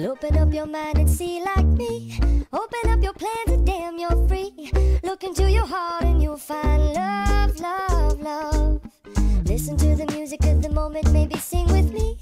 Well, open up your mind and see like me. Open up your plans and damn, you're free. Look into your heart and you'll find love, love, love. Listen to the music of the moment, maybe sing with me.